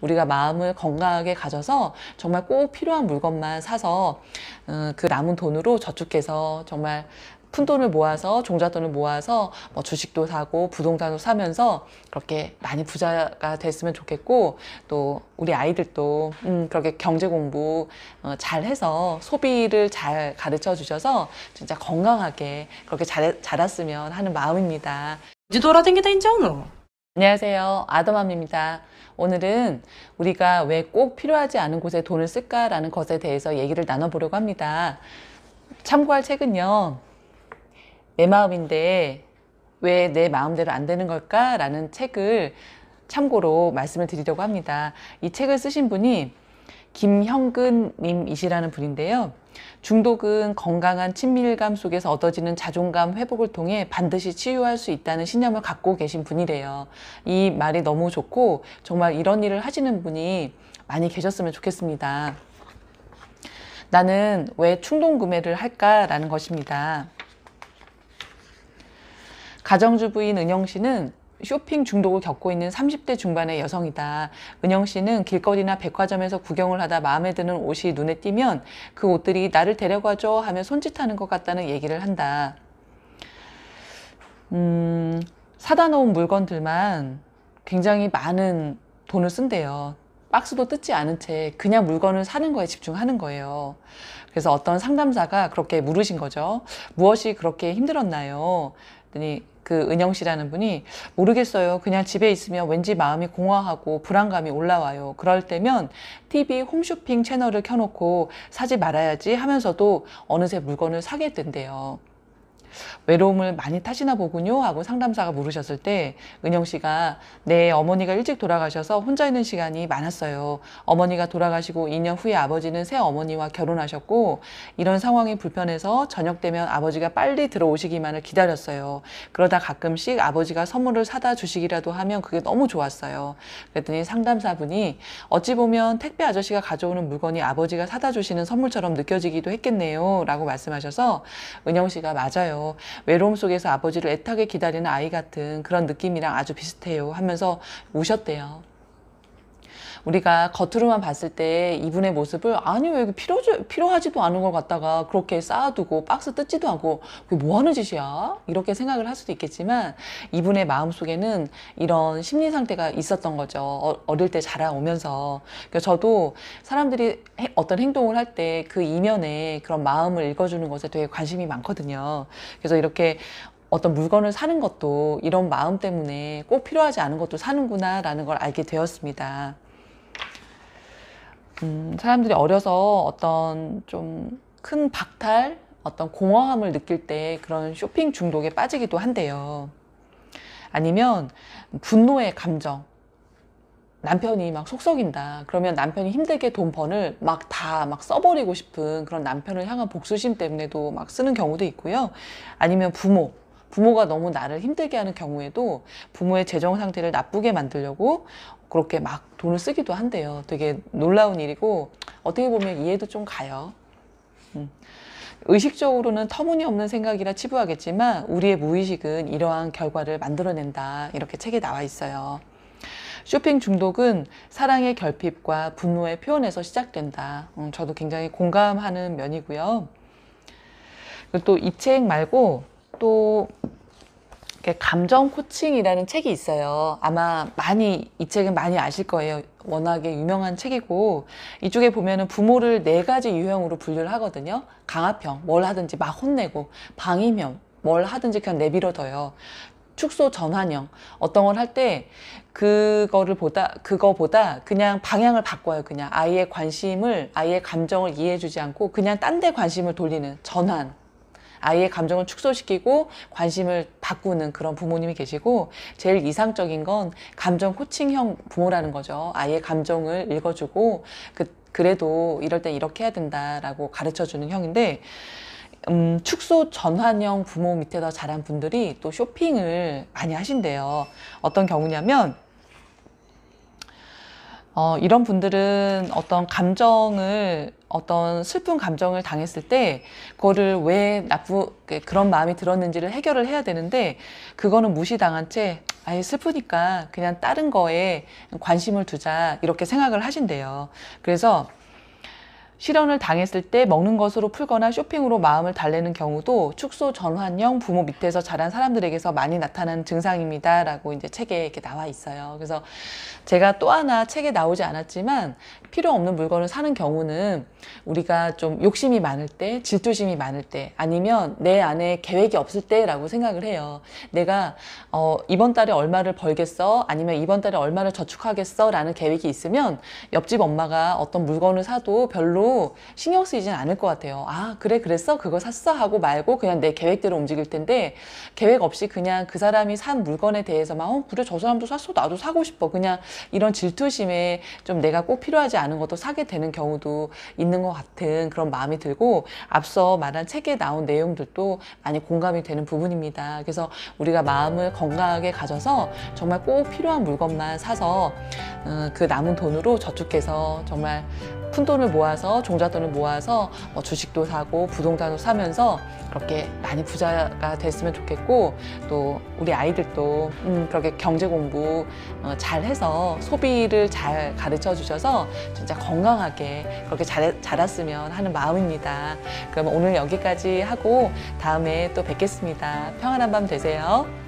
우리가 마음을 건강하게 가져서 정말 꼭 필요한 물건만 사서 어, 그 남은 돈으로 저축해서 정말 푼 돈을 모아서 종잣돈을 모아서 뭐 주식도 사고 부동산도 사면서 그렇게 많이 부자가 됐으면 좋겠고 또 우리 아이들도 음 그렇게 경제 공부 어, 잘해서 소비를 잘 가르쳐 주셔서 진짜 건강하게 그렇게 잘, 자랐으면 하는 마음입니다. 지도라 댕기다 인정으로 안녕하세요 아더맘입니다. 오늘은 우리가 왜 꼭 필요하지 않은 곳에 돈을 쓸까라는 것에 대해서 얘기를 나눠보려고 합니다. 참고할 책은요. 내 마음인데 왜 내 마음대로 안 되는 걸까라는 책을 참고로 말씀을 드리려고 합니다. 이 책을 쓰신 분이 김형근 님이시라는 분인데요. 중독은 건강한 친밀감 속에서 얻어지는 자존감 회복을 통해 반드시 치유할 수 있다는 신념을 갖고 계신 분이래요. 이 말이 너무 좋고 정말 이런 일을 하시는 분이 많이 계셨으면 좋겠습니다. 나는 왜 충동 구매를 할까라는 것입니다. 가정주부인 은영 씨는 쇼핑 중독을 겪고 있는 30대 중반의 여성이다. 은영 씨는 길거리나 백화점에서 구경을 하다 마음에 드는 옷이 눈에 띄면 그 옷들이 나를 데려가줘 하며 손짓하는 것 같다는 얘기를 한다. 음, 사다 놓은 물건들만 굉장히 많은 돈을 쓴대요. 박스도 뜯지 않은 채 그냥 물건을 사는 거에 집중하는 거예요. 그래서 어떤 상담사가 그렇게 물으신 거죠. 무엇이 그렇게 힘들었나요? 그랬더니 그 은영 씨라는 분이 모르겠어요. 그냥 집에 있으면 왠지 마음이 공허하고 불안감이 올라와요. 그럴 때면 TV 홈쇼핑 채널을 켜놓고 사지 말아야지 하면서도 어느새 물건을 사게 된대요. 외로움을 많이 타시나 보군요 하고 상담사가 물으셨을 때 은영 씨가 네 어머니가 일찍 돌아가셔서 혼자 있는 시간이 많았어요. 어머니가 돌아가시고 2년 후에 아버지는 새 어머니와 결혼하셨고 이런 상황이 불편해서 저녁 되면 아버지가 빨리 들어오시기만을 기다렸어요. 그러다 가끔씩 아버지가 선물을 사다 주시기라도 하면 그게 너무 좋았어요. 그랬더니 상담사분이 어찌 보면 택배 아저씨가 가져오는 물건이 아버지가 사다 주시는 선물처럼 느껴지기도 했겠네요 라고 말씀하셔서 은영 씨가 맞아요. 외로움 속에서 아버지를 애타게 기다리는 아이 같은 그런 느낌이랑 아주 비슷해요 하면서 우셨대요. 우리가 겉으로만 봤을 때 이분의 모습을 아니 왜 필요, 필요하지도 않은 걸 갖다가 그렇게 쌓아두고 박스 뜯지도 않고 그게 뭐 하는 짓이야? 이렇게 생각을 할 수도 있겠지만 이분의 마음속에는 이런 심리 상태가 있었던 거죠. 어, 어릴 때 자라오면서. 그러니까 저도 사람들이 어떤 행동을 할 때 그 이면에 그런 마음을 읽어주는 것에 되게 관심이 많거든요. 그래서 이렇게 어떤 물건을 사는 것도 이런 마음 때문에 꼭 필요하지 않은 것도 사는구나 라는 걸 알게 되었습니다. 음, 사람들이 어려서 어떤 좀 큰 박탈, 어떤 공허함을 느낄 때 그런 쇼핑 중독에 빠지기도 한대요. 아니면 분노의 감정. 남편이 막 속썩인다. 그러면 남편이 힘들게 돈 번을 막 다막 써버리고 싶은 그런 남편을 향한 복수심 때문에도 막 쓰는 경우도 있고요. 아니면 부모. 부모가 너무 나를 힘들게 하는 경우에도 부모의 재정 상태를 나쁘게 만들려고 그렇게 막 돈을 쓰기도 한대요. 되게 놀라운 일이고 어떻게 보면 이해도 좀 가요. 음. 의식적으로는 터무니없는 생각이라 치부하겠지만 우리의 무의식은 이러한 결과를 만들어낸다. 이렇게 책에 나와 있어요. 쇼핑 중독은 사랑의 결핍과 분노의 표현에서 시작된다. 음, 저도 굉장히 공감하는 면이고요. 또 이 책 말고 또 감정 코칭이라는 책이 있어요. 아마 많이 이 책은 많이 아실 거예요. 워낙에 유명한 책이고 이쪽에 보면은 부모를 네 가지 유형으로 분류를 하거든요. 강압형, 뭘 하든지 막 혼내고 방임형, 뭘 하든지 그냥 내버려둬요. 축소 전환형 어떤 걸 할 때 그거를 보다 그거보다 그냥 방향을 바꿔요 그냥 아이의 관심을 아이의 감정을 이해해주지 않고 그냥 딴 데 관심을 돌리는 전환 아이의 감정을 축소시키고 관심을 바꾸는 그런 부모님이 계시고 제일 이상적인 건 감정 코칭형 부모라는 거죠. 아이의 감정을 읽어주고 그, 그래도 이럴 땐 이렇게 해야 된다라고 가르쳐 주는 형인데 음, 축소 전환형 부모 밑에서 자란 분들이 또 쇼핑을 많이 하신대요. 어떤 경우냐면 어, 이런 분들은 어떤 감정을 어떤 슬픈 감정을 당했을 때 그거를 왜 나쁘 그런 마음이 들었는지를 해결을 해야 되는데 그거는 무시당한 채 아예 슬프니까 그냥 다른 거에 관심을 두자 이렇게 생각을 하신대요. 그래서 실현을 당했을 때 먹는 것으로 풀거나 쇼핑으로 마음을 달래는 경우도 축소 전환형 부모 밑에서 자란 사람들에게서 많이 나타나는 증상입니다 라고 이제 책에 이렇게 나와 있어요. 그래서 제가 또 하나 책에 나오지 않았지만 필요 없는 물건을 사는 경우는 우리가 좀 욕심이 많을 때, 질투심이 많을 때, 아니면 내 안에 계획이 없을 때라고 생각을 해요. 내가 어, 이번 달에 얼마를 벌겠어? 아니면 이번 달에 얼마를 저축하겠어? 라는 계획이 있으면 옆집 엄마가 어떤 물건을 사도 별로 신경 쓰이진 않을 것 같아요. 아, 그래, 그랬어? 그거 샀어? 하고 말고 그냥 내 계획대로 움직일 텐데 계획 없이 그냥 그 사람이 산 물건에 대해서만 어, 그래, 저 사람도 샀어. 나도 사고 싶어. 그냥 이런 질투심에 좀 내가 꼭 필요하지 않은 것도 사게 되는 경우도 있는 것 같은 그런 마음이 들고 앞서 말한 책에 나온 내용들도 많이 공감이 되는 부분입니다. 그래서 우리가 마음을 건강하게 가져서 정말 꼭 필요한 물건만 사서 어, 그 남은 돈으로 저축해서 정말 푼 돈을 모아서 종잣돈을 모아서 뭐 주식도 사고 부동산도 사면서 그렇게 많이 부자가 됐으면 좋겠고 또 우리 아이들도 음, 그렇게 경제 공부 어, 잘 해서 소비를 잘 가르쳐 주셔서 진짜 건강하게 그렇게 잘, 자랐으면 하는 마음입니다. 그럼 오늘 여기까지 하고 다음에 또 뵙겠습니다. 평안한 밤 되세요.